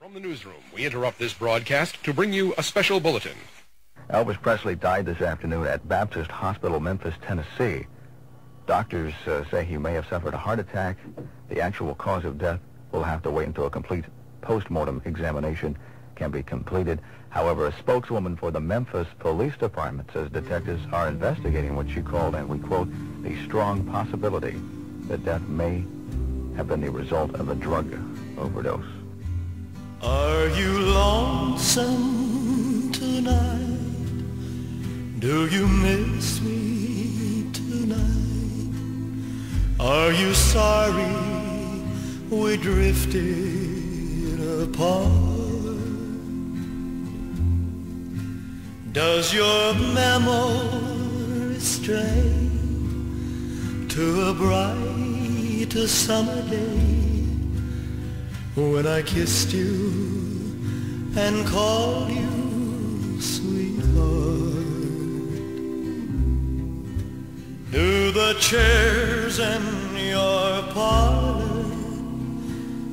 From the newsroom, we interrupt this broadcast to bring you a special bulletin. Elvis Presley died this afternoon at Baptist Hospital, Memphis, Tennessee. Doctors uh, say he may have suffered a heart attack. The actual cause of death will have to wait until a complete post-mortem examination can be completed. However, a spokeswoman for the Memphis Police Department says detectives are investigating what she called, and we quote, the strong possibility that death may have been the result of a drug overdose. Are you lonesome tonight? Do you miss me tonight? Are you sorry we drifted apart? Does your memory stray to a bright summer day? When I kissed you and called you sweetheart. Do the chairs in your parlor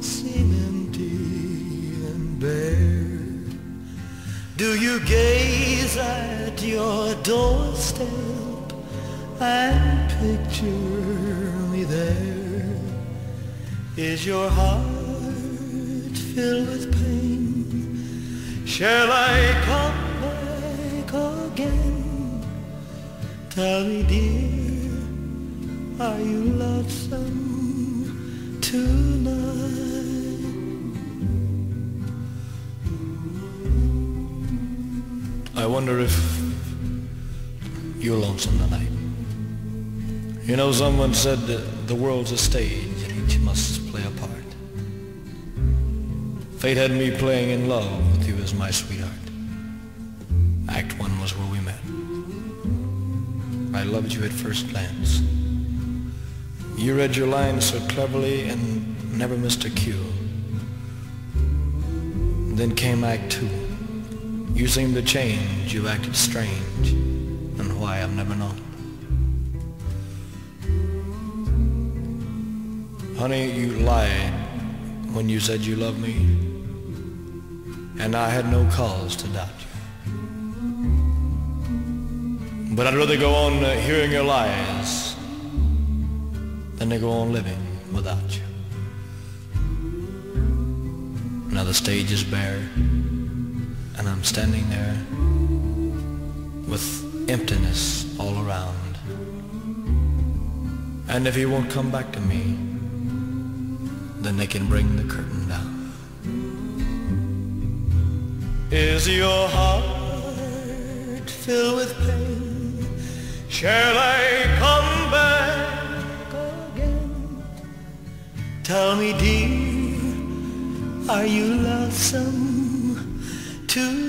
seem empty and bare? Do you gaze at your doorstep and picture me there? Is your heart filled with pain. Shall I come back again? Tell me, dear, are you lonesome tonight? I wonder if you're lonesome tonight. You know, someone said the world's a stage Fate had me playing in love with you as my sweetheart. Act one was where we met. I loved you at first glance. You read your lines so cleverly and never missed a cue. Then came Act two. You seemed to change, you acted strange, and why I've never known. Honey, you lied when you said you loved me, and I had no cause to doubt you. But I'd rather go on uh, hearing your lies than to go on living without you. Now the stage is bare, and I'm standing there with emptiness all around. And if he won't come back to me, then they can bring the curtain down. Is your heart filled with pain? Shall I come back again? Tell me, dear, are you lonesome too?